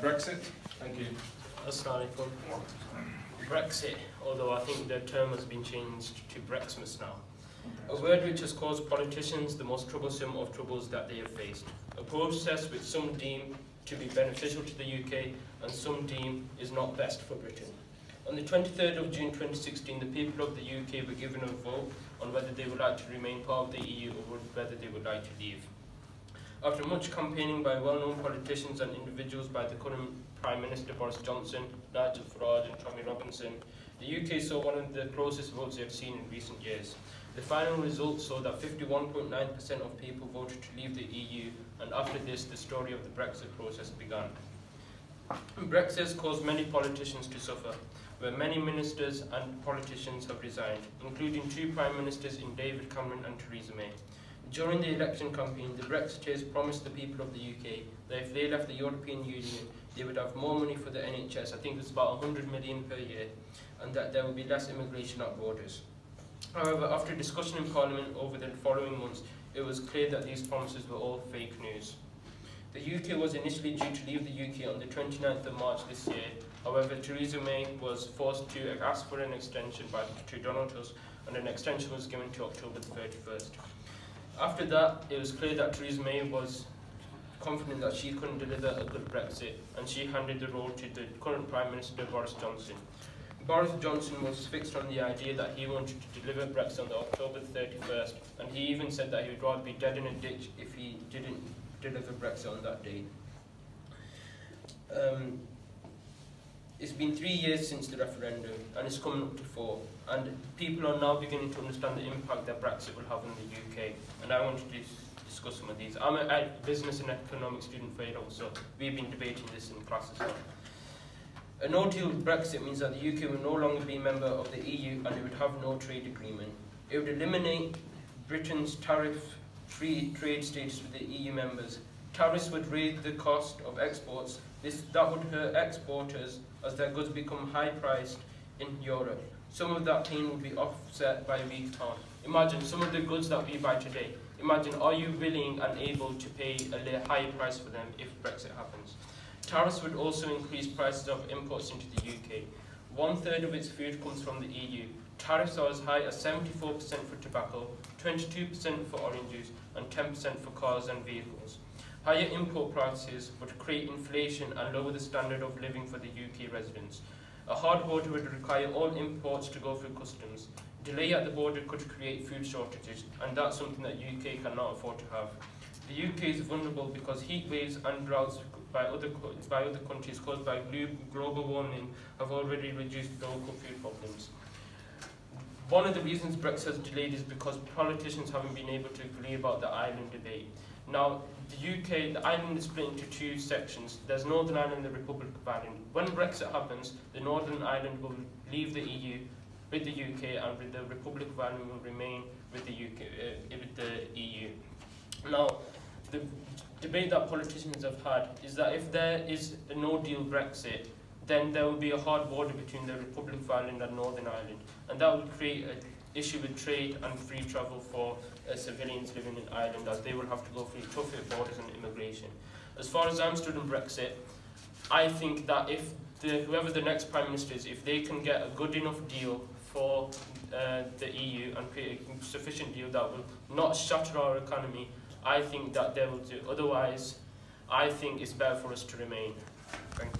Brexit. Thank you. Assalamu alaikum. Brexit, although I think the term has been changed to Brexmas now. A word which has caused politicians the most troublesome of troubles that they have faced. A process which some deem to be beneficial to the UK and some deem is not best for Britain. On the 23rd of June 2016, the people of the UK were given a vote on whether they would like to remain part of the EU or whether they would like to leave. After much campaigning by well-known politicians and individuals by the current Prime Minister Boris Johnson, Nigel Farage and Tommy Robinson, the UK saw one of the closest votes they have seen in recent years. The final results saw that 51.9% of people voted to leave the EU, and after this, the story of the Brexit process began. Brexit caused many politicians to suffer, where many ministers and politicians have resigned, including two prime ministers in David Cameron and Theresa May. During the election campaign, the Brexiteers promised the people of the UK that if they left the European Union, they would have more money for the NHS, I think it's about 100 million per year, and that there would be less immigration at borders. However, after discussion in Parliament over the following months, it was clear that these promises were all fake news. The UK was initially due to leave the UK on the 29th of March this year. However, Theresa May was forced to ask for an extension by to Donald Tusk, and an extension was given to October the 31st. After that, it was clear that Theresa May was confident that she couldn't deliver a good Brexit, and she handed the role to the current Prime Minister Boris Johnson. Boris Johnson was fixed on the idea that he wanted to deliver Brexit on the October 31st, and he even said that he would rather be dead in a ditch if he didn't deliver Brexit on that date. Um, been three years since the referendum, and it's coming up to four. And people are now beginning to understand the impact that Brexit will have on the UK. And I wanted to discuss some of these. I'm a, business and economics student for A-level, so we've been debating this in class as well. A no-deal Brexit means that the UK will no longer be a member of the EU and it would have no trade agreement. It would eliminate Britain's tariff-free trade status with the EU members. Tariffs would raise the cost of exports. This, that would hurt exporters as their goods become high-priced in Europe. Some of that pain would be offset by weak pound. Imagine some of the goods that we buy today. Imagine, are you willing and able to pay a higher price for them if Brexit happens? Tariffs would also increase prices of imports into the UK. One third of its food comes from the EU. Tariffs are as high as 74% for tobacco, 22% for orange juice, and 10% for cars and vehicles. Higher import prices would create inflation and lower the standard of living for the UK residents. A hard border would require all imports to go through customs. Delay at the border could create food shortages, and that's something that the UK cannot afford to have. The UK is vulnerable because heat waves and droughts by other, by other countries caused by global warming have already reduced local food problems. One of the reasons Brexit has delayed is because politicians haven't been able to agree about the island debate. Now, the UK, the island is split into two sections. There's Northern Ireland and the Republic of Ireland. When Brexit happens, the Northern Ireland will leave the EU with the UK and with the Republic of Ireland will remain with the, UK, uh, with the EU. Now, the debate that politicians have had is that if there is a no-deal Brexit, then there will be a hard border between the Republic of Ireland and Northern Ireland, and that will create an issue with trade and free travel for uh, civilians living in Ireland, as they will have to go through tougher borders and immigration. As far as on Brexit, I think that if the, whoever the next Prime Minister is, if they can get a good enough deal for uh, the EU and create a sufficient deal that will not shatter our economy I think that they will do. Otherwise, I think it's better for us to remain. Thank you.